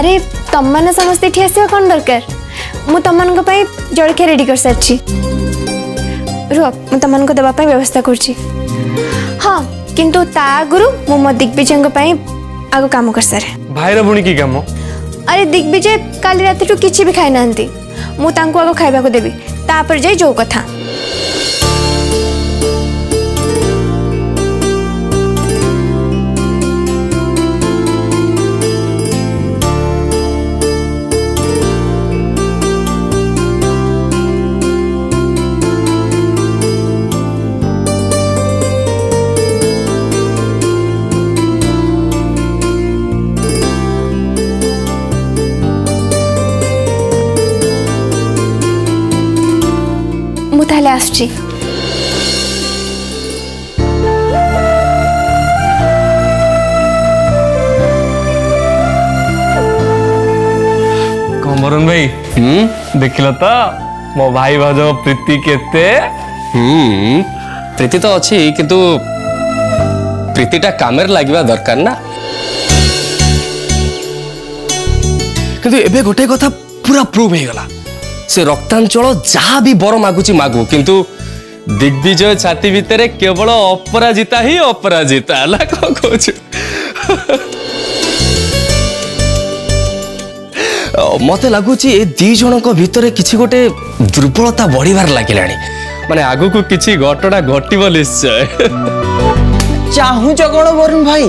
अरे तम मैंने समस्ते ठीक कौन दरकार मुझे जलखिया रेडी कर सारी रु मुझान देवाई व्यवस्था कर हाँ किंतु तागुरु मु दिग्विजय आग कम कर सारे भाई भी की कम अरे दिग्विजय काली रात कि भी खाई ना मुझे आगे खावाक देवी तापर जाए जो कथा ହୁଁ ଦେଖିଲ ତ ମୋ ଭାଇ ଭାଉଜ ପ୍ରୀତି କେତେ ହୁଁ ପ୍ରୀତି ତ ଅଛି କିନ୍ତୁ ପ୍ରୀତିଟା କାମରେ ଲାଗିବା ଦରକାର ନା କିନ୍ତୁ ଏବେ ଗୋଟେ କଥା ପୁରା ପ୍ରୁଭ୍ ହେଇଗଲା ସେ ରକ୍ତାଞ୍ଚଳ ଯାହା ବି ବର ମାଗୁଛି ମାଗୁ କିନ୍ତୁ ଦିଗ୍ବିଜୟ ଛାତି ଭିତରେ କେବଳ ଅପରାଜିତା ହିଁ ଅପରାଜିତା ହେଲା କ'ଣ କହୁଛୁ মতো লাগুচি এ দুই জনক ভিতরে কিছু গোটে দুর্বলতা বড়িবার লাগিলানি মানে আগুকু কিছু ঘটনা ঘটিব নিশ্চয় চাহুছ কোন বরুণ ভাই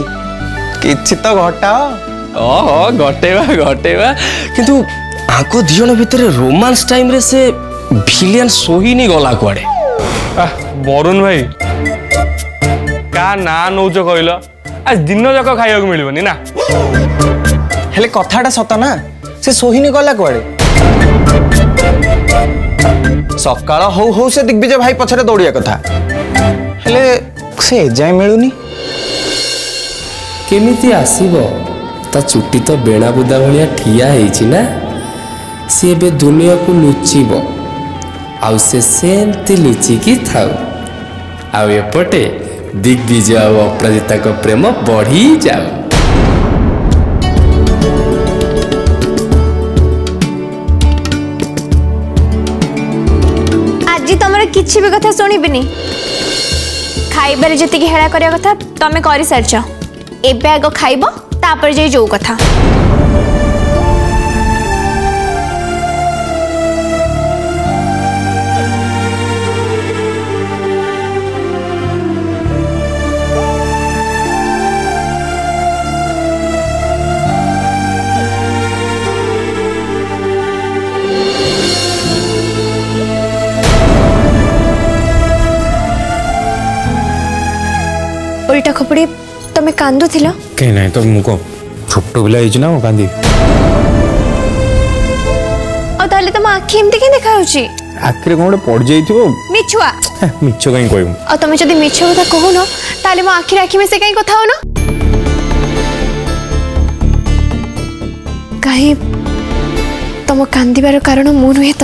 কিছু তো ঘটাও অহ ঘটেবা ঘটেবা কিন্তু আগ দুজন ভিতরে রোমান্স টাইমরে সে ভিলিয়ান সোহিনী গলা কুয়াড়ে বরুণ ভাই কা না নৌচ কহিল আজ দিন যাক খাইବାକୁ ମିଳିବନି না ହେଲେ କଥାଟା ସତ ନା से सोहिनीगला कुआड़े ସକାଳ ହଉ ହଉ ସେ ଦିଗ୍ବିଜୟ ଭାଇ ପଛରେ ଦୌଡ଼ିବା କଥା ହେଲେ ସେ ଏଯାଏଁ ମିଳୁନି କେମିତି ଆସିବ ତା ଚୁଟି ତ ବେଣାବୁଦା ଭଳିଆ ଠିଆ ହେଇଛି ନା ସେ ଏବେ ଦୁନିଆକୁ ଲୁଚିବ ଆଉ ସେ ସେମିତି ଲୁଚିକି ଥାଉ ଆଉ ଏପଟେ ଦିଗ୍ବିଜୟ ଆଉ ଅପରାଜିତାଙ୍କ ପ୍ରେମ ବଢ଼ି ଯାଉ किसी भी कथा शुणी खाइबार जी हेला कथा तुम्हें कर सारी एब आग खाइबर जाए जो कथा তুমি কান্দুছিল কে নাই তো মু কো ছোট পিলা হইছি না মু কান্দি ଆଉ ତାହେଲେ ତମ ଆଖି ଏମିତି କାହିଁ ଦେଖାଯାଉଛି ଆଖିରେ କଣ ଗୋଟେ ପଡିଯାଇଥିବ ମିଛୁଆ ମିଛ କାହିଁ କହିବୁ ଆଉ ତମେ ଯଦି ମିଛ କଥା କହୁନ ତାହେଲେ ମୋ ଆଖିରେ ଆଖି ମିଶେଇ କାହିଁ କଥା ହଉନ କାହିଁ ତମ କାନ୍ଦିବାର କାରଣ ମୁଁ ନୁହେଁ ତ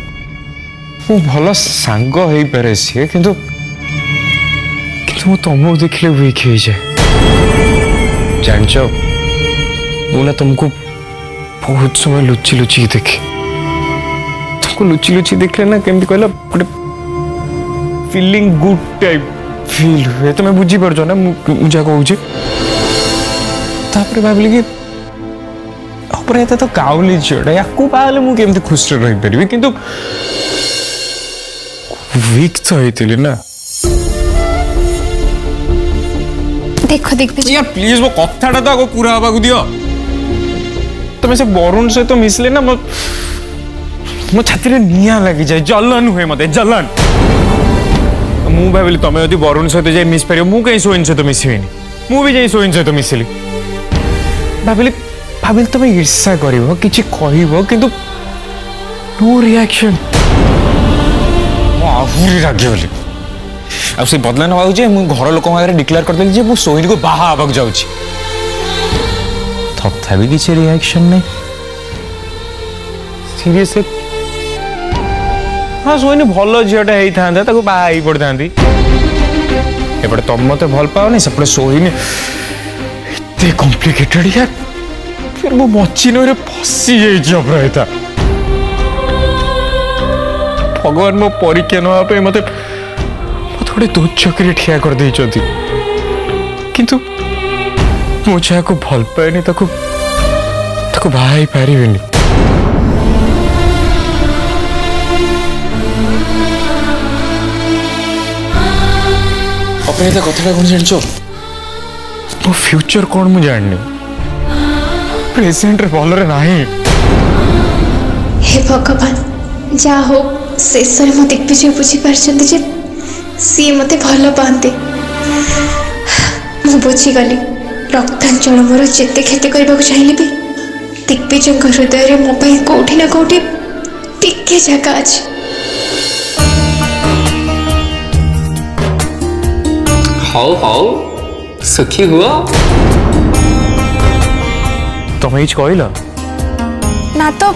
वो भल सांग सीए कि तुम देखने विक तुमको बहुत समय लुचि लुचि देखे तुमको लुचि लुचि देखे ना कमी कह गए गुड टाइप फील हुए तुम्हें बुझी पार ना मुझे कहे भावल तो गाउली झीटा या कोई खुशी रही पार्टी वीक तो है थी ना देखो देख देखते यार प्लीज वो कथाटा था तो आगे पूरा हवा दियो तो मैं से बोरुन से तो मिस लेना मत मत छतरे निया लगी जाए जलन हुए मत है जलन मुंह भाई मु भाबिली तमे यदि से तो जाए मिस पारियो मुंह कहीं सोइन से तो मिस हुई नहीं मुंह भी जाए सोइन से तो मिस ली सहित मिसिली भाबिली भाबिली तमे ईर्ष्या किसी कोई हुआ किंतु नो रिएक्शन আহুরি রাগে বলে ଆଉ ସେ ବଦଲା ନେବାକୁ ଯେ ମୁଁ ଘର ଲୋକଙ୍କ ଆଗରେ ଡିକ୍ଲେୟାର କରିଦେଲି ଯେ ମୁଁ ସୋହିଲକୁ ବାହା ହେବାକୁ ଯାଉଛି ତଥାପି କିଛି ରିଆକ୍ସନ୍ ନାହିଁ ସିରିୟସ୍ଲି ହଁ ସୋହିନି ଭଲ ଝିଅଟା ହେଇଥାନ୍ତା ତାକୁ ବାହା ହେଇ ପଡ଼ିଥାନ୍ତି ଏପଟେ ତମେ ମୋତେ ଭଲ ପାଉନି ସେପଟେ ସୋହିନି ଏତେ କମ୍ପ୍ଲିକେଟେଡ୍ ୟାର ମୁଁ ମଚିନୋରେ ଫସି ଯାଇଛି ଅପରାଜିତା भगवान मो परीक्षा ना मत थोड़े तुच्छ कर ठिया कर किंतु मो जहाँ को भल पाए बाहर पारे कथा कौन जान मो फ्यूचर कौन मुझे जानी प्रेजेट भल भगवान ଯାହା ହଉ ଶେଷରେ ମୋ ଦିଗ୍ବିଜୟ ବୁଝିପାରିଛନ୍ତି ଯେ ସିଏ ମୋତେ ଭଲ ପାଆନ୍ତି ମୁଁ ବୁଝିଗଲି ରକ୍ତାଞ୍ଚଳ ମୋର ଯେତେ କ୍ଷତି କରିବାକୁ ଚାହିଁଲେ ବି ଦିଗ୍ବିଜୟଙ୍କ ହୃଦୟରେ ମୋ ପାଇଁ କେଉଁଠି ନା କେଉଁଠି ଟିକେ ଜାଗା ଅଛି ହଉ ହଉ ସୁଖୀ ହୁଅ ତମେ କିଛି କହିଲ ନା ତ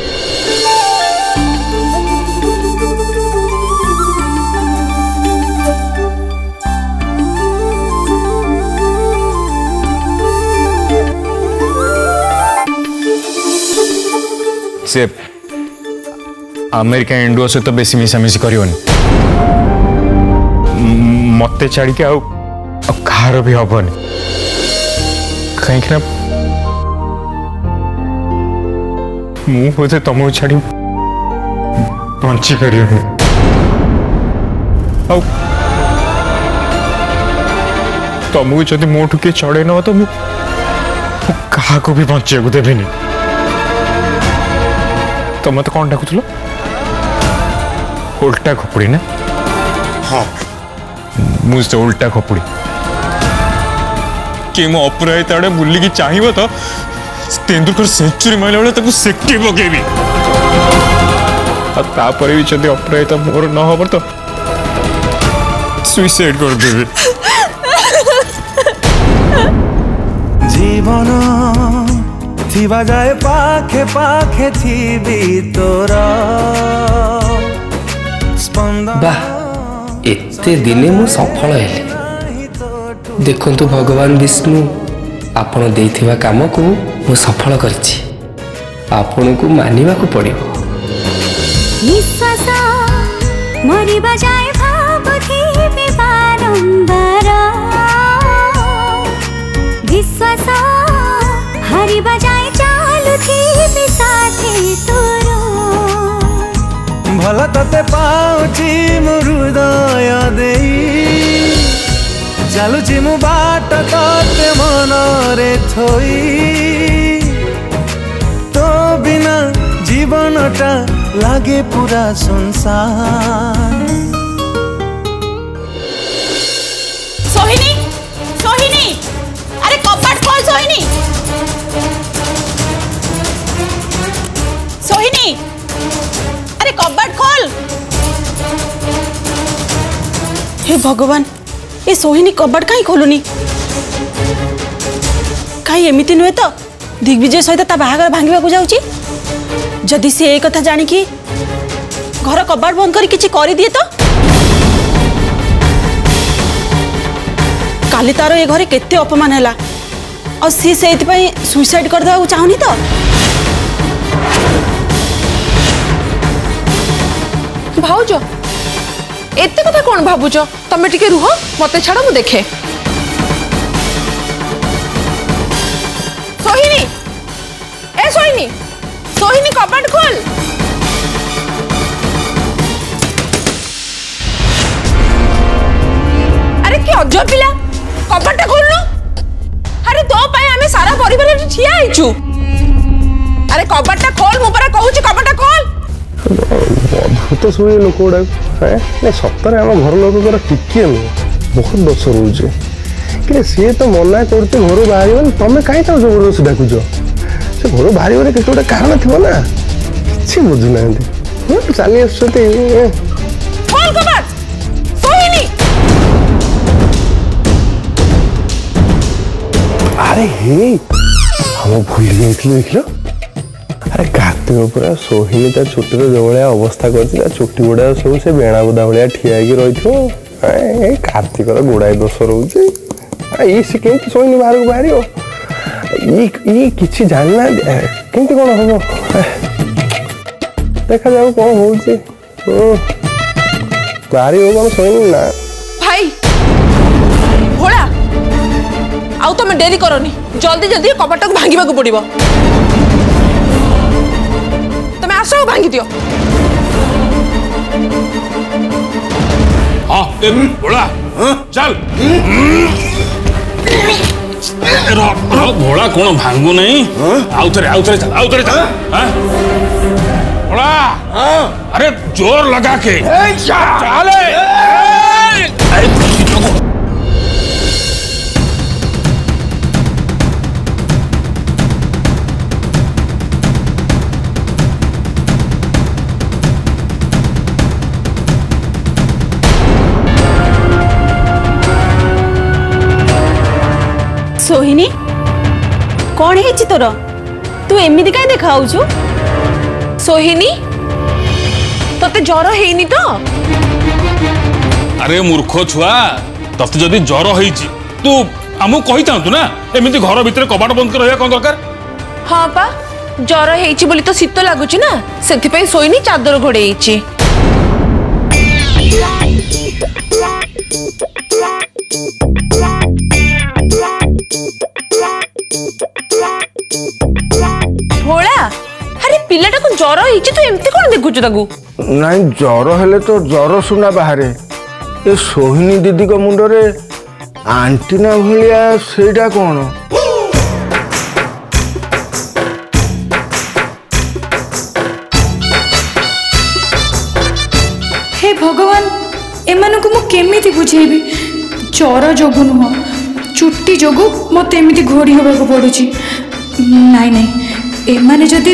से अमेरिका इंडो सहित तो बेस मिसामिश कर मत छाड़ी आर भी हबन कहीं मुझे तुम छाड़ बचीपर तुमको जदि मोटू किए चढ़े ना तो मुझे भी बचाक देवी तो मत कौन डाकु उल्टा खोपड़ी ना हाँ मुझे उल्टा खोपड़ी कि मो अपराहिता आड़े बुलिकी चाहिए तो तेंदुलकर सेंचुरी मारे बेले ताकू सेक्टी पकेबी तापर भी जदि अपराहिता मोर न हब तो सुइसाइड कर देबी जीवन ଥିବା ଯାଏ ପାଖେ ପାଖେ ଥିବି ତୋର ଏତେ ଦିନେ ମୁଁ ସଫଳ ହେଲି ଦେଖନ୍ତୁ ଭଗବାନ ବିଷ୍ଣୁ ଆପଣ ଦେଇଥିବା କାମକୁ ମୁଁ ସଫଳ କରିଛି ଆପଣଙ୍କୁ ମାନିବାକୁ ପଡ଼ିବ ବିଶ୍ୱାସ ಪರ್ವತತೆ ಪಾವುಚಿ ಮುರುದಯ ದೇಯಿ ଚାଲୁଛି ମୁଁ ବାଟ ତତେ ମନରେ ଥୋଇ ତୋ ବିନା ଜୀବନଟା ଲାଗେ ପୁରା ସଂସାର সোহিনী সোহিনী আরে কপাট খোল সোহিনী हे भगवान ए सोहिनी कबाट कहीं खोलुनी कहीं एमती नुहे तो दिग्विजय सहित बाहर बाहागर भाँगेको जदि सि ए कथा जाणिक घर कबाट बंद कर दिए तो त କାଲି ତାର ଏ ଘରେ କେତେ ଅପମାନ ହେଲା ଆଉ ସିଏ ସେଇଥିପାଇଁ ସୁଇସାଇଡ୍ କରିଦେବାକୁ एते कथा कोन भाबुच तमे टिके रुह मते छाडो मु देखे सोहिनी ए सोहिनी सोहिनी कपाट खोल अरे के अजो पिला कपाट खोल लो अरे दो तो पाए हमें सारा परिवार छिया आइछु अरे कपाट खोल मु परा कहू छी कपाट खोल भूत तो सोहिनी लोकोडा ଥାଏ ହେଲେ ସତରେ ଆମ ଘର ଲୋକଙ୍କର ଟିକିଏ ନୁହଁ ବହୁତ ଦୋଷ ରହୁଛି କିନ୍ତୁ ସିଏ ତ ମନା କରୁଛି ଘରୁ ବାହାରିବନି ତମେ କାହିଁ ତାକୁ ଜବରଦସ୍ତି ଡାକୁଛ ସେ ଘରୁ ବାହାରିବାର କିଛି ଗୋଟେ କାରଣ ଥିବ ନା କିଛି ବୁଝୁନାହାନ୍ତି ଚାଲି ଆସୁଛନ୍ତି ଆରେ হে আমি ଭୁଲି ଯାଇଥିଲୁ ଦେଖିଲ ଆରେ କାର୍ତ୍ତିକ ପୁରା ସୋହିଲି ତା ଚୁଟିର ଯେଉଁଭଳିଆ ଅବସ୍ଥା କରିଛି ତା ଚୁଟି ଗୁଡ଼ାକ ସବୁ ସେ ବେଣାବୁଦା ଭଳିଆ ଠିଆ ହେଇକି ରହିଥିବ ଏ କାର୍ତ୍ତିକର ଗୁଡ଼ାଏ ଦୋଷ ରହୁଛି ଇଏ ସେ କେମିତି ଶୋଇନି ବାହାରକୁ ବାହାରିବ ଇଏ ଇଏ କିଛି ଜାଣିନାହାନ୍ତି କେମିତି କ'ଣ ହେବ ଦେଖାଯାଉ କ'ଣ ହେଉଛି ବାହାରିବ କ'ଣ ଶୋଇନି ନା ଭାଇ ଭୋଳା ଆଉ ତମେ ଡେରି କରନି ଜଲ୍ଦି ଜଲ୍ଦି କବାଟକୁ ଭାଙ୍ଗିବାକୁ ପଡ଼ିବ कानो भांगी दियो आ इन बोला चल रो कौन भांगू नहीं आउ थरे आउ थरे आउ थरे हां भोड़ा हां अरे जोर लगा के ए चल মোহিনী কণ হয়েছি তোর তু এমিতি কাই দেখা হচ্ছু সোহিনী তোতে জ্বর হয়নি তো আরে মূর্খ ছুয়া তোতে যদি জ্বর হয়েছি তু আমি কইতাঁতু না এমিতি ঘর ভিতরে কবাট বন্ধ করে কোন দরকার হ্যাঁ পা জ্বর হয়েছি বলি তো শীত লাগুছি না সেপাই শোইনি চাদর ঘোড়াইছি জ্বর ହେଇଛି ତୁ ଏମିତି କ'ଣ ଦେଖୁଛୁ ତାକୁ ନାଇଁ ଜ୍ୱର ହେଲେ ତ ଜ୍ୱର ସୁନା ବାହାରେ ଏ ସୋହିନୀ ଦିଦିଙ୍କ ମୁଣ୍ଡରେ ଆଣ୍ଟିନା ଭଳିଆ ସେଇଟା କ'ଣ ହେ ଭଗବାନ ଏମାନଙ୍କୁ ମୁଁ କେମିତି ବୁଝେଇବି ଜ୍ୱର ଯୋଗୁଁ ନୁହଁ ଚୁଟି ଯୋଗୁଁ ମୋତେ ଏମିତି ଘୋରି ହେବାକୁ ପଡ଼ୁଛି ନାଇଁ ନାଇଁ ଏମାନେ ଯଦି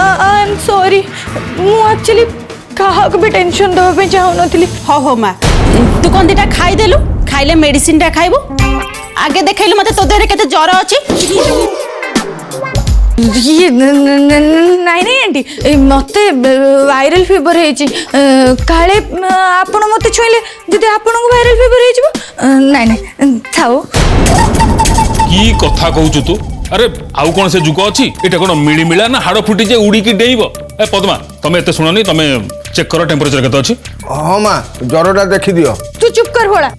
आई एम सॉरी ମୁଁ ଆକ୍ଚୁଆଲି କାହାକୁ ବି ଟେନସନ୍ ଦେବା ପାଇଁ ଚାହୁଁନଥିଲି ହଉ ହଉ ମା ତୁ କ'ଣ ଦୁଇଟା ଖାଇଦେଲୁ ଖାଇଲେ ମେଡିସିନଟା ଖାଇବୁ ଆଗେ ଦେଖେଇଲୁ ମୋତେ ତୋ ଦେହରେ କେତେ ଜ୍ୱର ଅଛି ନାଇଁ ନାଇଁ ଆଣ୍ଟି ମୋତେ ଭାଇରାଲ ଫିଭର ହେଇଛି କାଳେ ଆପଣ ମୋତେ ଛୁଇଁଲେ ଯଦି ଆପଣଙ୍କୁ ଭାଇରାଲ ଫିଭର ହେଇଯିବ ନାଇଁ ନାଇଁ ଥାଉ କି କଥା କହୁଛୁ ତୁ আরে আউ কোন সে যুগ অছি এটা কোন মিলিমিলা না হাড় ফুটি যে উড়িকি ডেইব এ পদ্মা তুমি এতে শুননি তুমি চেক করো টেম্পারেচার কত অছি হ্যাঁ মা জ্বরটা দেখি দিও তুই চুপ কর ভোলা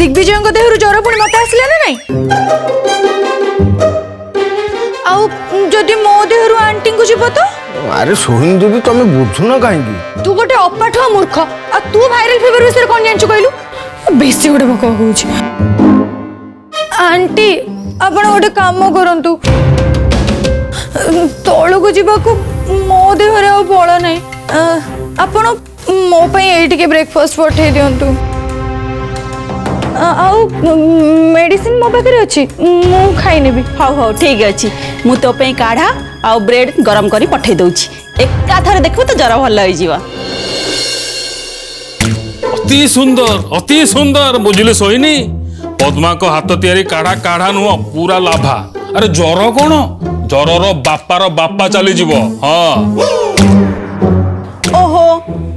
ଦିଗ୍ବିଜୟଙ୍କ ଦେହରୁ ଜ୍ୱର ପୁଣି ମତେ ଆସିଲା ନା ନାଇଁ ଆଉ ଯଦି ମୋ ଦେହରୁ ଆଣ୍ଟିଙ୍କୁ ଯିବ ତ ଆରେ ସୋହିନ ଦିଦି ତମେ ବୁଝୁନ କାହିଁକି ତୁ ଗୋଟେ ଅପାଠୁଆ ମୂର୍ଖ ଆଉ ତୁ ଭାଇରାଲ ଫିଭର ବିଷୟରେ କଣ ଜାଣିଛୁ କହିଲୁ ବେଶୀ ଗୋଟେ ଭୋକ ହଉଛି आंटी ଆପଣ ଗୋଟେ କାମ କରନ୍ତୁ ତଳକୁ ଯିବାକୁ ମୋ ଦେହରେ ଆଉ ବଳ ନାହିଁ ଆପଣ ମୋ ପାଇଁ ଏଇଠିକି ବ୍ରେକଫାଷ୍ଟ ପଠାଇ ଦିଅନ୍ତୁ ଆଉ ମେଡିସିନ ମୋ ପାଖରେ ଅଛି ମୁଁ ଖାଇନେବି ହଉ ହଉ ଠିକ୍ ଅଛି ମୁଁ ତୋ ପାଇଁ କାଢ଼ା ଆଉ ବ୍ରେଡ୍ ଗରମ କରି ପଠାଇ ଦେଉଛି ଏକାଥରେ ଦେଖିବୁ ତ ଜ୍ୱର ଭଲ ହେଇଯିବ ଅତି ସୁନ୍ଦର ଅତି ସୁନ୍ଦର ବୁଝିଲେ ଶୋଇନି ପଦ୍ମାଙ୍କ ହାତ ତିଆରି କାଢ଼ା କାଢ଼ା ନୁହଁ ପୁରା ଲାଭା ଆରେ ଜ୍ୱର କ'ଣ ଜ୍ୱରର ବାପାର ବାପା ଚାଲିଯିବ ହଁ ଓହୋ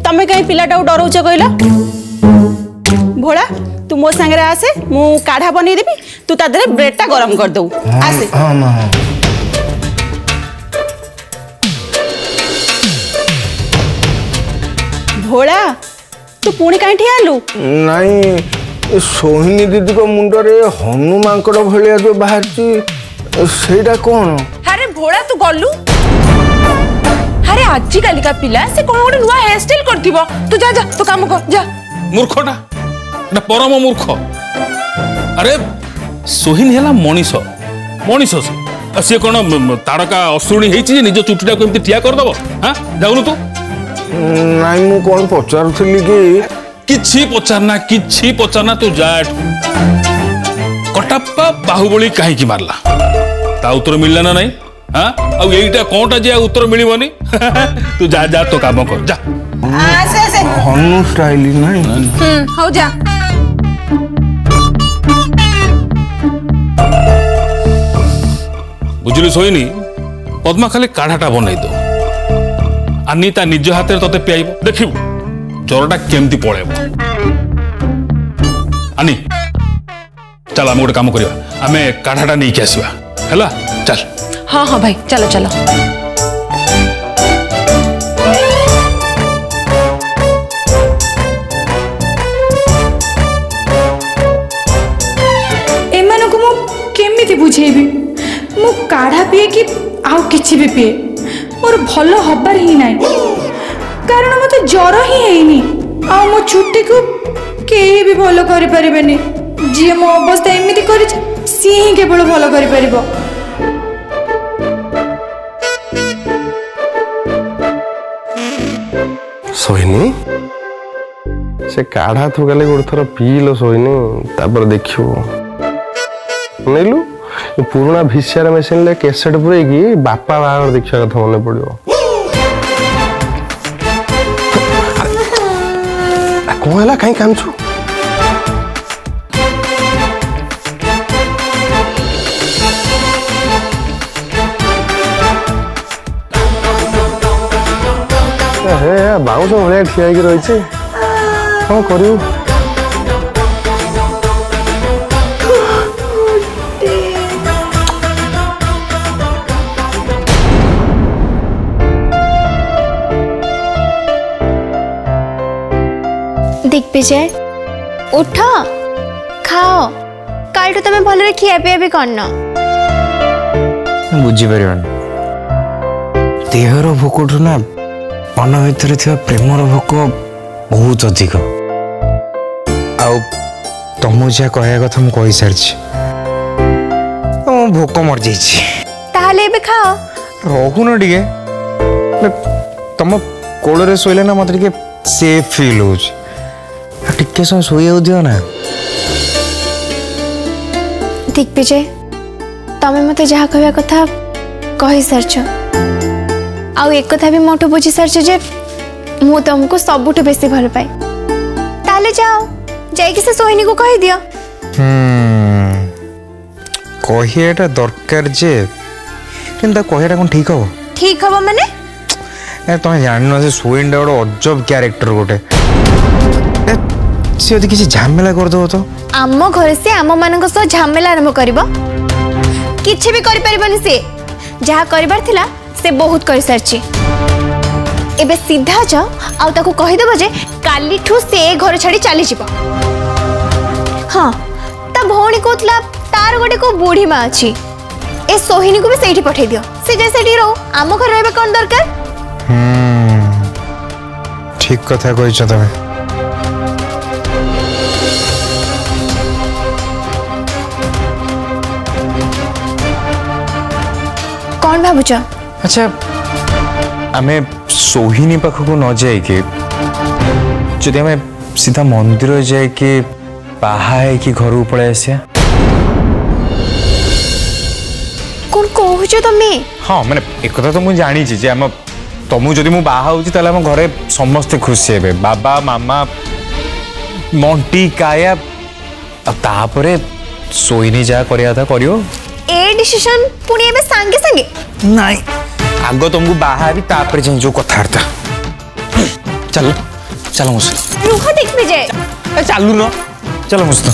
ତମେ କାହିଁ ପିଲାଟାକୁ ଡରଉଛ କହିଲ ଭୋଳା ତୁ ମୋ ସାଙ୍ଗରେ ଆସେ ମୁଁ କାଢ଼ା ବନେଇଦେବି ତୁ ତା ଦେହରେ ବ୍ରେଡ଼ଟା ଗରମ କରିଦେବୁ ଆସେ ଭୋଳା ତୁ ପୁଣି କାହିଁ ଠିଆ ହେଲୁ ନାଇଁ ସୋହିନୀ ଦିଦିଙ୍କ ମୁଣ୍ଡରେ ହନୁମାଙ୍କର ଭଳିଆ ଯୋଉ ବାହାରିଛି ସେଇଟା କ'ଣ ଆରେ ଭୋଳା ତୁ ଗଲୁ ଆରେ ଆଜିକାଲିକା ପିଲା ସେ କ'ଣ ଗୋଟେ ନୂଆ ହେୟାର ଷ୍ଟାଇଲ କରିଥିବ ତୁ ଯା ଯା ତୁ କାମ କର ଯା ମୂର୍ଖଟା ଏଟା ପରମ ମୂର୍ଖ ଆରେ ସୋହିନୀ ହେଲା ମଣିଷ ମଣିଷ ସେ ସିଏ କ'ଣ ତାରକା ଅଶୁଣୀ ହେଇଛି ଯେ ନିଜ ଚୁଟିଟାକୁ ଏମିତି ଠିଆ କରିଦେବ ହଁ ଯାଉନୁ ତୁ ନାଇଁ ମୁଁ କ'ଣ ପଚାରୁଥିଲି କି କିଛି ପଚାରନା କିଛି ପଚାରନା ତୁ ଯା କଟାପ୍ପା ବାହୁବଳି କାହିଁକି ମାରିଲା ତା ଉତ୍ତର ମିଳିଲା ନା ନାଇଁ ହଁ ଆଉ ଏଇଟା କଣଟା ଯେ ଆଉ ଉତ୍ତର ମିଳିବନି ତୁ ଯା ଯା ତୋ କାମ କର ଯା ହନୁ ଷ୍ଟାଇଲ ନାଇଁ ହଉ ଯା বুঝলি শোয়নি পদ্মা খালি কাঢ়াটা বনাই দো আর নি তা নিজ হাতের তোতে পিয়াইব দেখিবু জ্বরটা কেমতি পড়েব আনি ଚାଲ ଆମେ ଗୋଟେ କାମ କରିବା ଆମେ କାଢ଼ାଟା ନେଇକି ଆସିବା ହେଲା ଚାଲ ହଁ ହଁ ଭାଇ ଚାଲ ଚାଲ ଏମାନଙ୍କୁ ମୁଁ କେମିତି ବୁଝେଇବି ମୁଁ କାଢ଼ା ପିଏ କି ଆଉ କିଛି ବି ପିଏ ମୋର ଭଲ ହବାର ହିଁ ନାହିଁ କାରଣ ମୋତେ ଜ୍ୱର ହିଁ ହେଇନି ଆଉ ମୋ ଛୁଟିକୁ କେହି ବି ଭଲ କରିପାରିବେନି ଯିଏ ମୋ ଅବସ୍ଥା ଏମିତି କରିଛି ସିଏ ହିଁ କେବଳ ଭଲ କରିପାରିବ ସୋହିନି ସେ କାଢ଼ା ତୁ କାଲି ଗୋଟେ ଥର ପିଇଲ ସୋହିନି ତାପରେ ଦେଖିବୁ ନେଲୁ ପୁରୁଣା ଭିସିଆର ମେସିନରେ କ୍ୟାସେଟ୍ ପୁରେଇକି ବାପା ବାହାଘର ଦେଖିବା କଥା ମନେ ପଡ଼ିବ कौन है कहीं काम छु तो भाई ठिया रही कौन करू विजय उठ ଖାଅ କାଲିଠୁ ତମେ ଭଲରେ ଖିଆପିଆ ବି କରିନ ବୁଝିପାରିବନି ଦେହର ଭୋକଠୁ ନା ମନ ଭିତରେ ଥିବା ପ୍ରେମର ଭୋକ ବହୁତ ଅଧିକ ଆଉ ତମକୁ ଯାହା କହିବା କଥା ମୁଁ କହିସାରିଛି ମୁଁ ଭୋକ ମରିଯାଇଛି ତାହେଲେ ଏବେ ଖାଅ ରହୁନ ଟିକେ ତମ କୋଳରେ ଶୋଇଲେ ନା ମତେ ଟିକେ ସେଫ୍ ଫିଲ୍ ହଉଛି ಟಿಕ್ಕೇಶನ್ ಸೋಯಿ ಹೋದಿಯೋನ ದಿಕ್ ವಿಜಯ ତମେ ମୋତେ ଯାହା କହିବା କଥା କହିସାରିଛ ଆଉ ଏକଥା ବି ମୋଠୁ ବୁଝିସାରିଛ ଯେ ମୁଁ ତମକୁ ସବୁଠୁ ବେଶୀ ଭଲ ପାଏ ତାହେଲେ ଯାଅ ଯାଇକି ସେ ସୋହିନୀକୁ କହିଦିଅ କହିବାଟା ଦରକାର ଯେ କିନ୍ତୁ ତାକୁ କହିବାଟା କ'ଣ ଠିକ୍ ହବ ଠିକ୍ ହବ ମାନେ ତମେ ଜାଣିନ ସେ ସୋହିନୀଟା ଗୋଟେ ଅଜବ କ୍ୟାରେକ୍ଟର ଗୋଟେ সে যদি কিছু ঝামেলা করে করদেব তো আম সে আমার সহ ঝামেলা আরম্ভ করব কিছু বি সে যা করবার লা সে বহুত করে সারছি এবে সিধা যাও আউ তাকু কহি দেব যে কালিঠু সে ঘর ছাড়ি চাল যাব হ্যাঁ তা ভৌণী কହୁଥିଲା তার গোটে কো বুড়ি মা আছে এ সোহিনী বি সেইটি পঠাই দিও সে যে সেটি রো আম ঘরে রহবা কোন দরকার ঠিক কথা কইছ তুমি ভাবুছ আচ্ছা আমি সোহিনী পাখকু ন যাইকি যদি আমি সিধা মন্দির যাইকি বাহা হইকি ঘর পলাই আসিয়া কোন কহুছ তুমি হ্যাঁ মানে একথা তো মু জানিছি যে আমার তমু যদি মু বাহা হউছি তাহলে আমার ঘরে সমস্তে খুশি হেবে বাবা মামা মন্টি কায়া তারপরে সোহিনী যা করিয়া তা করিও এ ডিসিশন পুনি এবে সাঙ্গে সাঙ্গে नहीं आगो तुमको बाहर ही तापर जाए जो कथार्ता चल चल मुस्त रुख देख मुझे ए चालू ना चल मुस्त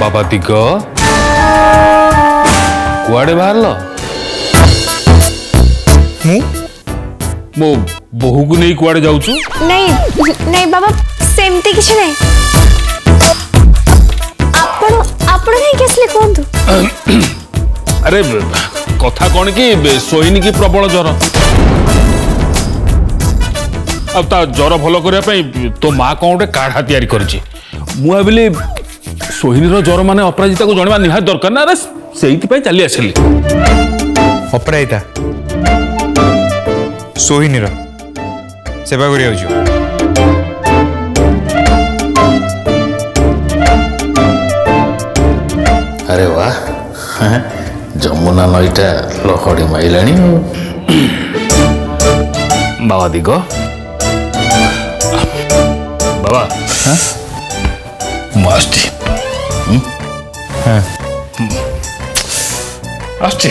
बाबा दिग कुआडे बाहर लो मु मो बहु को कुआडे जाऊ छु नहीं नहीं बाबा सेमती किछ नहीं आपले कहतु अरे कथा कौन कि सोईनी कि प्रबल ज्वर आ ज्वर भल करने तो माँ कौन गोटे काढ़ा या कर सोईनी ज्वर मान अपराजिता को जाना निहा दरकार ना से चली आसली अपराजिता सोईनी सेवा करा जाओ ଆରେ ବା ଯମୁନା ନଈଟା ଲହଡ଼ି ମାଇଲାଣି ଆଉ ବାବା ଦିଗ ବାବା ମୁଁ ଆସୁଛି ଆସୁଛି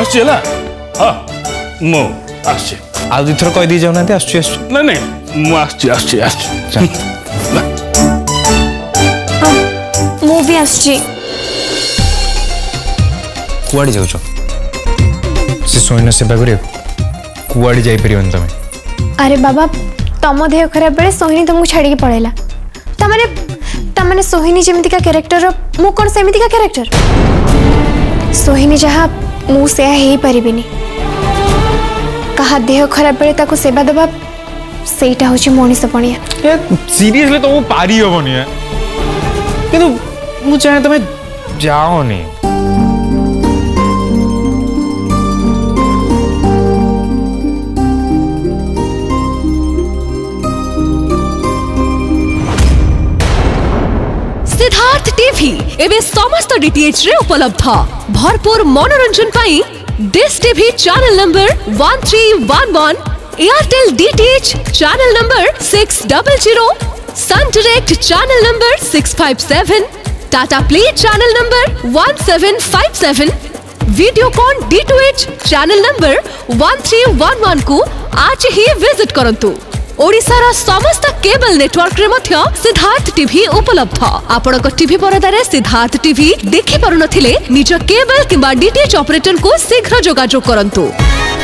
ଆସୁଛି ହେଲା ହଁ ମୁଁ ଆସୁଛି ଆଉ ଦୁଇଥର କହିଦେଇ ଯାଉନାହାନ୍ତି ଆସୁଛି ଆସୁଛି ନାଇଁ ନାଇଁ ମୁଁ ଆସୁଛି ଆସୁଛି ଆସୁଛି আসছি কুয়াড়ে যাচ্ছ সে সৈন্য সেবা করে কুয়াড়ে যাই পারিবন তুমি আরে বাবা তম দেহ খারাপ বেড়ে সোহিনী তোমাকে ছাড়িকি পড়াইলা তা মানে তা মানে সোহিনী যেমিতিকা ক্যারেক্টর মু কোন সেমিতিকা ক্যারেক্টর সোহিনী যাহা মু সেয়া হই পারিবিনি কাহা দেহ খারাপ বেড়ে তাকে সেবা দেবা সেইটা হচ্ছে মনীষপণিয়া সিরিয়াসলি তো পারি হবনি কিন্তু હું ચાહે તમે જાઓ समस्त डीटीएच रे उपलब्ध भरपूर मनोरंजन Dish TV channel number 1311 Airtel DTH channel number 600 Sun Direct channel number 657 Tata Play channel number 1757, Videocon D2H channel number 1311 को आज ही विजिट करंतु ଓଡ଼ିଶାର ସମସ୍ତ କେବଲ୍ ନେଟୱାର୍କରେ ମଧ୍ୟ ସିଦ୍ଧାର୍ଥ ଟିଭି ଉପଲବ୍ଧ ଆପଣଙ୍କ ଟିଭି ପରଦାରେ ସିଦ୍ଧାର୍ଥ ଟିଭି ଦେଖିପାରୁନଥିଲେ ନିଜ କେବଲ୍ କିମ୍ବା ଡିଟିଏଚ୍ ଅପରେଟରଙ୍କୁ ଶୀଘ୍ର ଯୋଗାଯୋଗ କରନ୍ତୁ